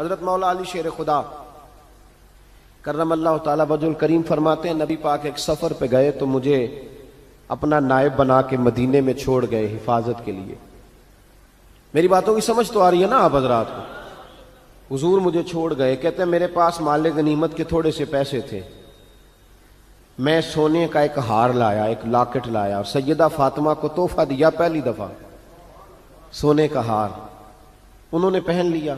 हज़रत मौला अली शेर खुदा। करम अल्लाह तजुल करीम फरमाते हैं, नबी पाक एक सफ़र पे गए तो मुझे अपना नायब बना के मदीने में छोड़ गए हिफाजत के लिए। मेरी बातों की समझ तो आ रही है ना आप हजरात को? हजूर मुझे छोड़ गए, कहते हैं, मेरे पास माल गनीमत के थोड़े से पैसे थे। मैं सोने का एक हार लाया, एक लॉकेट लाया, और सैयदा फातिमा को तोहफा दिया पहली दफ़ा। सोने का हार। उन्होंने पहन लिया।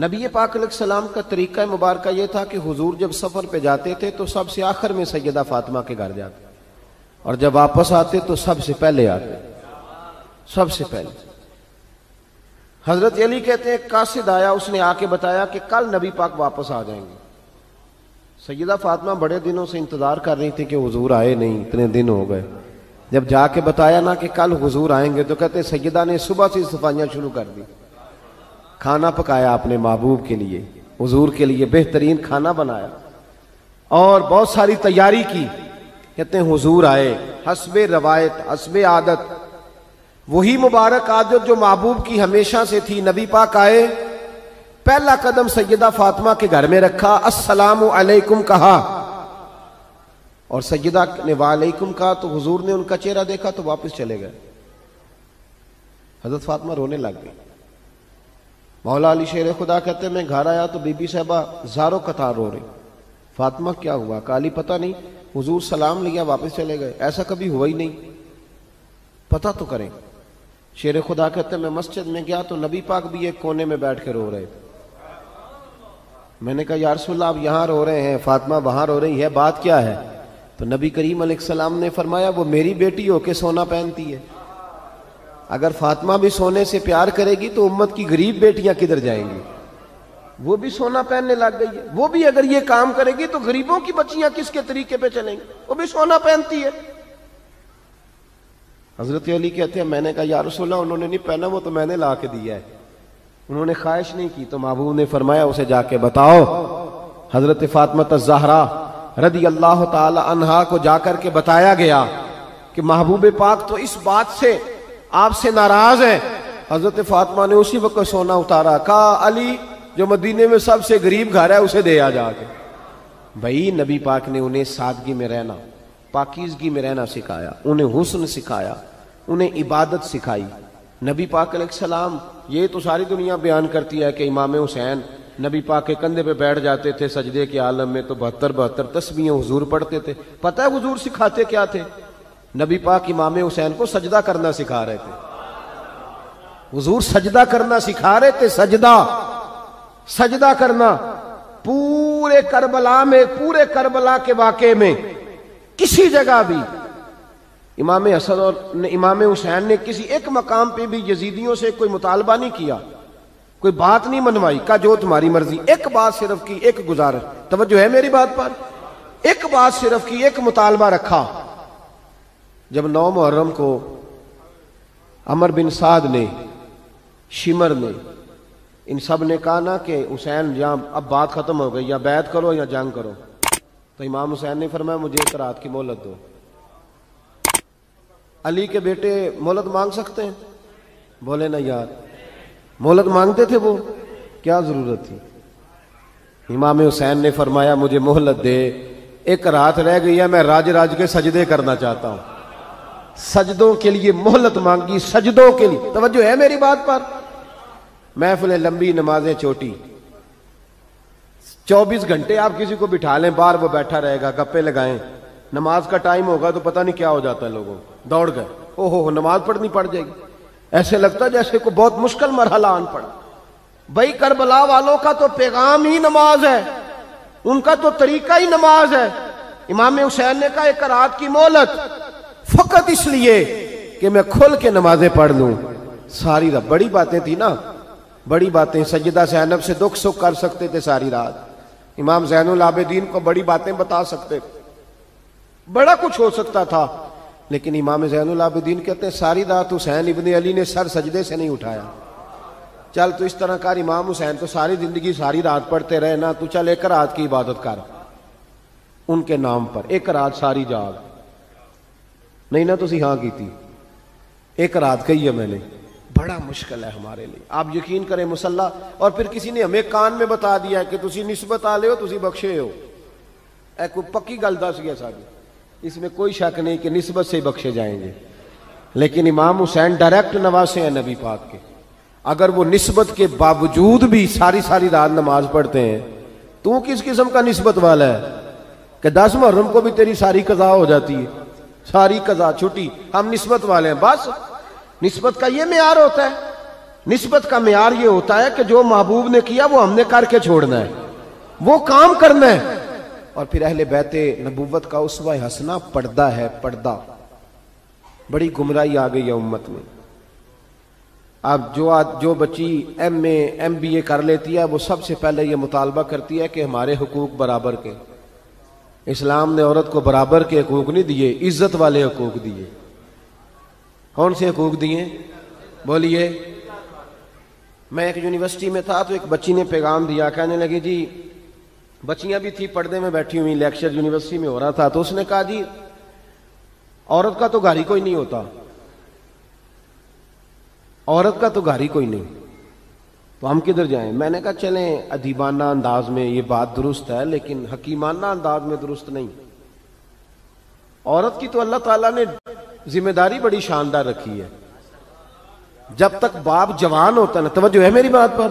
नबी पाक सलाम का तरीका मुबारक यह था कि हुजूर जब सफ़र पे जाते थे तो सबसे आखिर में सैदा फातिमा के घर जाते। और जब वापस आते तो सबसे पहले आते। सबसे पहले। हज़रत अली कहते हैं, कासिद आया, उसने आके बताया कि कल नबी पाक वापस आ जाएँगे। सैयदा फातिमा बड़े दिनों से इंतज़ार कर रही थी कि हुजूर आए नहीं, इतने दिन हो गए। जब जाके बताया ना कि कल हुजूर आएँगे तो कहते सैयदा ने सुबह से सफाइयाँ शुरू कर दी। खाना पकाया अपने महबूब के लिए, हजूर के लिए, बेहतरीन खाना बनाया। और बहुत सारी तैयारी की। कहते हैं, हुजूर आए, हसब रवायत, हसब आदत। वही मुबारक आदत जो महबूब की हमेशा से थी, नबी पाक आए, पहला कदम सैदा फातिमा के घर में रखा अलैकुम कहा। और सैयदा ने वालेकुम कहा तो हुजूर ने उनका चेहरा देखा तो वापस चले गए। हज़रत फातिमा रोने लग गई मौला अली शेर खुदा कहते, मैं घर आया तो बीबी साहबा जारो कतार रो रही। फातिमा, क्या हुआ? काली पता नहीं। हुजूर सलाम लिया, वापस चले गए। ऐसा कभी हुआ ही नहीं। पता तो करें। शेर खुदा कहते, मैं मस्जिद में गया तो नबी पाक भी एक कोने में बैठ के रो रहे। थे मैंने कहा यारसुल्ला आप यहाँ रो रहे हैं। फातिमा वहाँ रो रही है। बात क्या है? तो नबी करीम सलाम ने फरमाया, वो मेरी बेटी होके सोना पहनती है। अगर फातिमा भी सोने से प्यार करेगी तो उम्मत की गरीब बेटियाँ किधर जाएँगी? वो भी सोना पहनने लग गई है। वो भी अगर ये काम करेगी तो गरीबों की बच्चियाँ किसके तरीके पे चलेंगी? वो भी सोना पहनती है। हज़रत अली कहते हैं, मैंने कहा यार रसोल्ला उन्होंने नहीं पहना, वो तो मैंने ला के दिया है। उन्होंने ख्वाहिश नहीं की तो महबूब ने फरमाया, उसे जाके बताओ। हज़रत फातमत जहरा रदी अल्लाह तहा को जाकर के बताया गया कि महबूब पाक तो इस बात से आपसे नाराज़ है। हज़रत फातमा ने उसी वक्त सोना उतारा। कहा, अली, जो मदीने में सबसे गरीब घर है, उसे दे आ जाके। भाई, नबी पाक ने उन्हें सादगी में रहना, पाकिजगी में रहना सिखाया, उन्हें हुस्न सिखाया, उन्हें इबादत सिखाई। नबी पाक सलाम, ये तो सारी दुनिया बयान करती है कि इमाम हुसैन नबी पाक के कंधे पे बैठ जाते थे, सजदे के आलम में तो बहत्तर बहत्तर तस्वीरें हुजूर पढ़ते थे। पता है हुजूर सिखाते क्या थे? नबी पाक इमाम हुसैन को सजदा करना सिखा रहे थे। हुजूर सजदा करना सिखा रहे थे, सजदा। सजदा करना पूरे करबला में, पूरे करबला के वाक़े में, किसी जगह भी। इमाम हसन और इमाम हुसैन ने किसी एक मकाम पे भी यजीदियों से कोई मुतालबा नहीं किया, कोई बात नहीं मनवाई, का जो तुम्हारी मर्ज़ी। एक बात सिर्फ़ की एक गुजारिश, तवज्जो है मेरी बात पर? एक बात सिर्फ़ की एक मुतालबा रखा। जब नौ मुहर्रम को अमर बिन साद ने, शिमर ने, इन सबने कहा ना कि हुसैन या अब बात खत्म हो गई, या बैत करो या जंग करो। तो इमाम हुसैन ने फरमाया, मुझे एक रात की मोहलत दो। अली के बेटे मोहलत मांग सकते हैं? बोले ना यार। मोहलत मांगते थे वो? क्या ज़रूरत थी? इमाम हुसैन ने फरमाया, मुझे मोहलत दे। एक रात रह गई है, मैं राज राज के सजदे करना चाहता हूँ। सजदों के लिए मोहलत मांगी, सजदों के लिए। तवज्जो है मेरी बात पर? महफिल लंबी, नमाजें छोटी। चौबीस घंटे आप किसी को बिठा लें बाहर वो बैठा रहेगा, गप्पे लगाएँ। नमाज़ का टाइम होगा तो पता नहीं क्या हो जाता है लोगों दौड़ गए। ओहो, हो, नमाज़ पढ़नी पड़ जाएगी। ऐसे लगता है जैसे को बहुत मुश्किल मरहला आन पड़ा भाई, करबला वालों का तो पैगाम ही नमाज़ है। उनका तो तरीका ही नमाज़ है। इमाम हुसैन ने कहा, एक रात की मोहलत। फकत इसलिए कि मैं खुल के नमाजें पढ़ लू। सारी रात, बड़ी बातें थी ना। बड़ी बातें सजदा जैनब से दुख सुख कर सकते थे सारी रात। इमाम जैनुल आबेदीन को बड़ी बातें बता सकते। बड़ा कुछ हो सकता था, लेकिन इमाम जैनुल आबेदीन कहते हैं, सारी रात हुसैन इबन अली ने सर सजदे से नहीं उठाया। चल तो इस तरह कर, इमाम हुसैन तो सारी ज़िंदगी सारी रात पढ़ते रहे ना, तू चल एक रात की इबादत कर। उनके नाम पर, एक रात सारी जाग। नहीं ना तुम हाँ की थी एक रात कही है मैंने, बड़ा मुश्किल है हमारे लिए। आप यकीन करें मुसल्ला, और फिर किसी ने हमें कान में बता दिया कि तुम निस्बत आले हो तुम बख्शे हो। ए कोई पक्की गल दस गया साड़ी इसमें कोई शक नहीं कि निस्बत से बख्शे जाएँगे। लेकिन इमाम हुसैन डायरेक्ट नवासे हैं नबी पाक के। अगर वो निस्बत के बावजूद भी सारी सारी रात नमाज़ पढ़ते हैं, तू किस किस्म का निस्बत वाला है? कि दस मुहर्रम को भी तेरी सारी कजा हो जाती है। सारी कजा छुट्टी हम निस्बत वाले हैं, बस। निस्बत का ये मैार होता है। निस्बत का मैार ये होता है कि जो महबूब ने किया, वो हमने करके छोड़ना है। वो काम करना है। और फिर अहले बैते नबूवत का उस हंसना पर्दा है, पर्दा। बड़ी गुमराही आ गई है उम्मत में। अब जो आज, जो बच्ची M A M B A कर लेती है, वो सबसे पहले ये मुतालबा करती है कि हमारे हकूक बराबर के। इस्लाम ने औरत को बराबर के हकूक नहीं दिए, इज़्ज़त वाले हकूक दिए। कौन से हकूक दिए? बोलिए। मैं एक यूनिवर्सिटी में था तो एक बच्ची ने पैगाम दिया, कहने लगी, जी, बच्चियाँ भी थी, पर्दे में बैठी हुई लेक्चर यूनिवर्सिटी में हो रहा था। तो उसने कहा, जी, औरत का तो ही कोई नहीं होता। औरत का तो ही कोई नहीं। तो हम किधर जाएँ? मैंने कहा, चलें, अदीबाना अंदाज में ये बात दुरुस्त है, लेकिन हकीमाना अंदाज में दुरुस्त नहीं। औरत की तो अल्लाह ताला ने ज़िम्मेदारी बड़ी शानदार रखी है। जब तक बाप जवान होता है ना, तवज्जो है मेरी बात पर?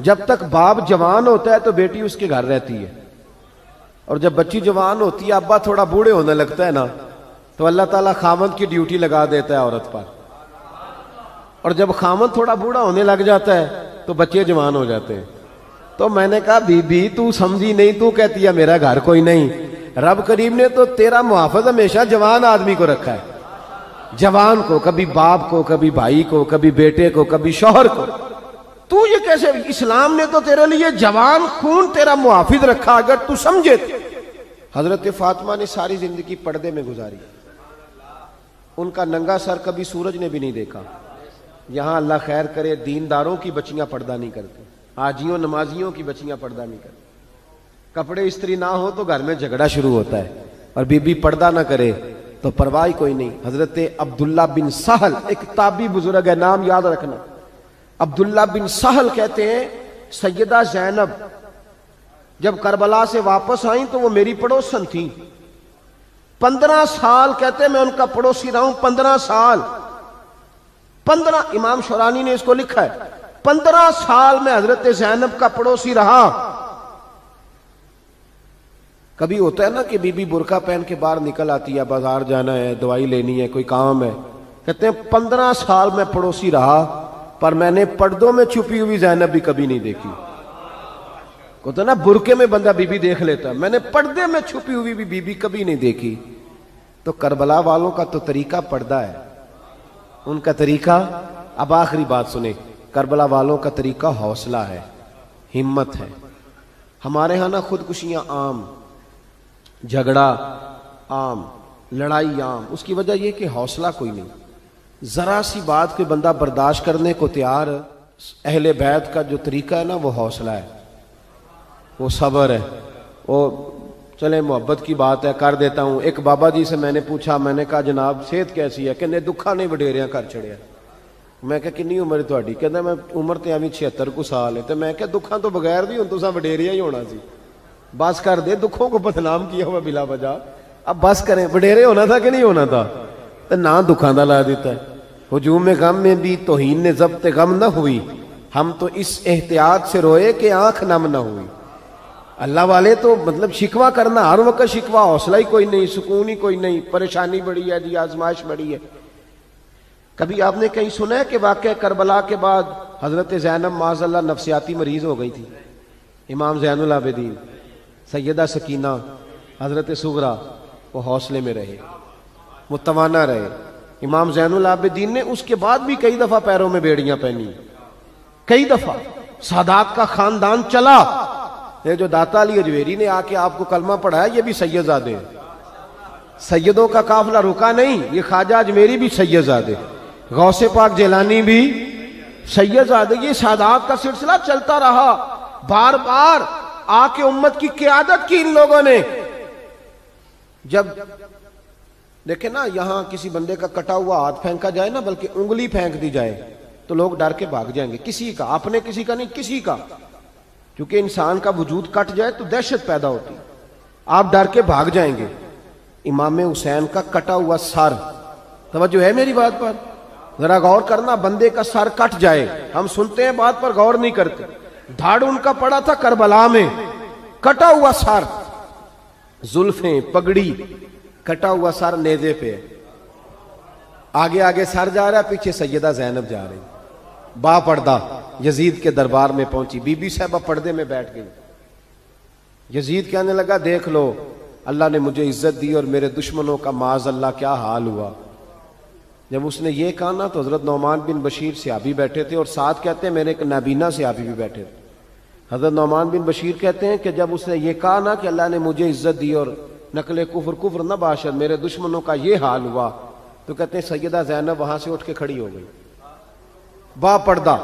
जब तक बाप जवान होता है तो बेटी उसके घर रहती है। और जब बच्ची जवान होती है, अब्बा थोड़ा बूढ़े होने लगता है ना तो अल्लाह ताला खामद की ड्यूटी लगा देता है औरत पर। और जब खामद थोड़ा बूढ़ा होने लग जाता है तो बच्चे जवान हो जाते हैं। तो मैंने कहा, बीबी, तू समझी नहीं, तू कहती है मेरा घर कोई नहीं। रब करीम ने तो तेरा मुहाफज हमेशा जवान आदमी को रखा है। जवान को, कभी बाप को, कभी भाई को, कभी बेटे को, कभी शोहर को। तू ये कैसे, इस्लाम ने तो तेरे लिए जवान खून तेरा मुहाफिज रखा, अगर तू समझे हज़रत फातिमा ने सारी ज़िंदगी पर्दे में गुजारी। उनका नंगा सर कभी सूरज ने भी नहीं देखा। यहाँ अल्लाह खैर करे, दीनदारों की बच्चियाँ पर्दा नहीं करती, हाजियों, नमाजियों की बच्चियाँ पर्दा नहीं करती। कपड़े स्त्री ना हो तो घर में झगड़ा शुरू होता है, और बीबी पर्दा ना करे तो परवाही कोई नहीं। हज़रत अब्दुल्ला बिन सहल, एक ताबी बुज़ुर्ग है, नाम याद रखना। अब्दुल्ला बिन सहल कहते हैं, सैयदा जैनब, जब करबला से वापस आई तो वो मेरी पड़ोसन थी। पंद्रह साल कहते मैं उनका पड़ोसी रहा हूँ, पंद्रह साल। पंद्रह, इमाम शोरानी ने इसको लिखा है। पंद्रह साल में हज़रत जैनब का पड़ोसी रहा। कभी होता है ना कि बीबी बुरका पहन के बाहर निकल आती है, बाज़ार जाना है, दवाई लेनी है, कोई काम है। कहते हैं, पंद्रह साल में पड़ोसी रहा, पर मैंने पर्दों में छुपी हुई जैनब भी कभी नहीं देखी। को तो ना, बुरके में बंदा बीबी देख लेता मैंने पर्दे में छुपी हुई भी बीबी कभी नहीं देखी। तो करबला वालों का तो तरीका पर्दा है। उनका तरीका, अब आखिरी बात सुने। करबला वालों का तरीका हौसला है, हिम्मत है। हमारे यहाँ ना खुदकुशियाँ आम, झगड़ा आम, लड़ाई आम, उसकी वजह यह कि हौसला कोई नहीं। जरा सी बात कोई बंदा बर्दाश्त करने को तैयार अहले बैत का जो तरीका है ना, वो हौसला है। वो सबर है। वो चले, मोहब्बत की बात है, कर देता हूँ। एक बाबा जी से मैंने पूछा, मैंने कहा, जनाब, सेहत कैसी है? कहने, दुखा नहीं, वडेरिया कर चढ़िया मैं क्या कि उम्र थोड़ी कहता मैं उम्र तो एवं छिहत्तर को साल है। तो मैं क्या दुखा तो बगैर भी हूँ तुसा वडेरिया ही होना सी। बस कर दे, दुखों को बदनाम किया हुआ बिला वजह। अब बस करें, वडेरे होना था कि नहीं होना था? तो ना दुखा का ला देता है। हजूम गम में भी तोहीन ने जब्त गम न हुई। हम तो इस एहतियात से रोए कि आँख नम ना हुई। अल्लाह वाले तो मतलब शिकवा करना, हर वक्त शिकवा, हौसला ही कोई नहीं, सुकून ही कोई नहीं, परेशानी बड़ी है जी, आजमाइश बड़ी है। कभी आपने कहीं सुना है कि वाक़ करबला के बाद हज़रत जैनब माजल्ला नफसियाती मरीज़ हो गई थी? इमाम आबिदीन सैदा सकीना, हज़रत सुगरा, वो हौसले में रहे, मुतवाना रहे। इमाम जैनुल आबिदीन ने उसके बाद भी कई दफ़ा पैरों में बेड़ियाँ पहनी। कई दफ़ा, सादात का खानदान चला ये जो दाता अली अजवेरी ने आके आपको कलमा पढ़ाया, ये भी सैयदादे सैयदों का काफिला रुका नहीं, ये ख्वाजा अजमेरी भी सैयदादे गौसे पाक जेलानी भी सैयदादे ये सादात का सिलसिला चलता रहा। बार बार आके उम्मत की क्यादत की इन लोगों ने। जब देखे ना, यहाँ किसी बंदे का कटा हुआ हाथ फेंका जाए ना, बल्कि उंगली फेंक दी जाए तो लोग डर के भाग जाएँगे। किसी का, अपने किसी का नहीं, किसी का। क्योंकि इंसान का वजूद कट जाए तो दहशत पैदा होती। आप डर के भाग जाएँगे। इमाम हुसैन का कटा हुआ सर। तवज्जो है मेरी बात पर? जरा गौर करना, बंदे का सर कट जाए। हम सुनते हैं बात पर गौर नहीं करते। धाड़ उनका पड़ा था करबला में। कटा हुआ सर। जुल्फे, पगड़ी। कटा हुआ सर नेजे पे। आगे आगे सर जा रहा है, पीछे सैयदा जैनब जा रही बा पर्दा यजीद के दरबार में पहुँची। बीबी साहबा पर्दे में बैठ गई। यजीद कहने लगा, देख लो, अल्लाह ने मुझे इज़्ज़त दी और मेरे दुश्मनों का माज अल्लाह क्या हाल हुआ। जब उसने ये कहा ना तो हज़रत नौमान बिन बशीर सियाबी बैठे थे और साथ कहते हैं, मेरे एक नाबीना सियाबी भी बैठे थे। हज़रत नौमान बिन बशीर कहते हैं कि जब उसने ये कहा ना कि अल्लाह ने मुझे इज़्ज़त दी और नकले कुफर कुफर न बाशद मेरे दुश्मनों का ये हाल हुआ तो कहते हैं, सैयदा जैनब वहाँ से उठ के खड़ी हो गई। बा पर्दा।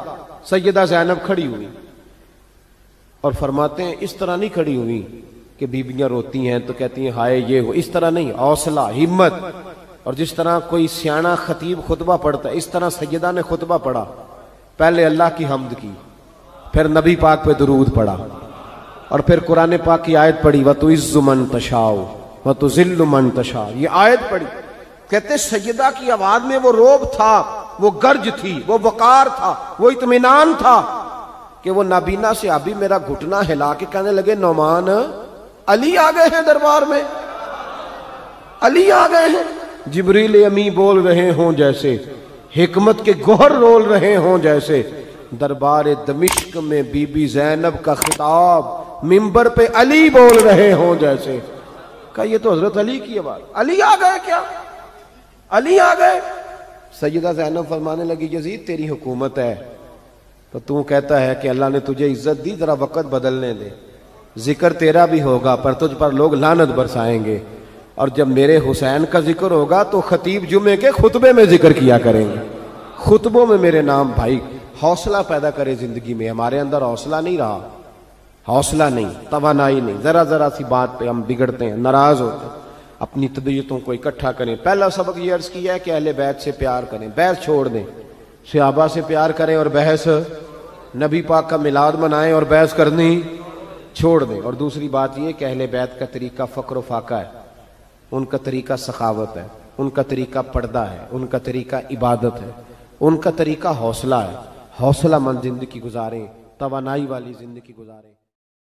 सैयदा जैनब खड़ी हुई। और फरमाते हैं, इस तरह नहीं खड़ी हुई कि बीबियाँ रोती हैं तो कहती हैं, हाय ये हो। इस तरह नहीं, हौसला, हिम्मत। और जिस तरह कोई सियाना खतीब खुतबा पढ़ता इस तरह सैयदा ने खुतबा पढ़ा। पहले अल्लाह की हमद की, फिर नबी पाक पे दरूद पढ़ा। और फिर कुरान पाक की आयत पढ़ी व तो इज्जुमन तशाओ व तो जिल्लुमन तशाओ। ये आयत पढ़ी। कहते सैयदा की आवाज़ में वो रोब था। वो गर्ज थी, वो वकार था, वो इतमान था कि वो नाबीना से अभी मेरा घुटना हिला के कहने लगे, नौमान, अली आ गए हैं दरबार में। अली आ गए हैं। जिबरील अमी बोल रहे हों जैसे, हिकमत के गोहर रोल रहे हों जैसे। दरबार दमिश्क में बीबी जैनब का खिताब मिंबर पे अली बोल रहे हों जैसे। का ये तो हज़रत अली की आवाज़, अली आ गए क्या? अली आ गए। सैदा जैनब फरमाने लगी, यजीद, तेरी हुकूमत है। तो तू कहता है कि अल्लाह ने तुझे इज़्ज़त दी, जरा वक़्त बदलने दे। ज़िक्र तेरा भी होगा, पर तुझ पर लोग लानत बरसाएँगे। और जब मेरे हुसैन का ज़िक्र होगा तो खतीब जुमे के खुतबे में ज़िक्र किया करेंगे। खुतबों में मेरे नाम भाई हौसला पैदा करे ज़िंदगी में। हमारे अंदर हौसला नहीं रहा। हौसला नहीं, तवानाई नहीं। जरा जरा सी बात पे हम बिगड़ते हैं, नाराज़ होते हैं। अपनी तबीयतों को इकट्ठा करें। पहला सबक ये अर्ज़ किया है कि अहले बैत से प्यार करें बैत छोड़ दें। सियाबा से प्यार करें और बहस, नबी पाक का मिलाद मनाएँ और बहस करनी छोड़ दें। और दूसरी बात यह कि अहले बैत का तरीका फ़क्र फाका है। उनका तरीका सखावत है, उनका तरीका पर्दा है, उनका तरीका इबादत है, उनका तरीका हौसला है। हौसला मंद ज़िंदगी गुजारें, तवानाई वाली ज़िंदगी गुजारें।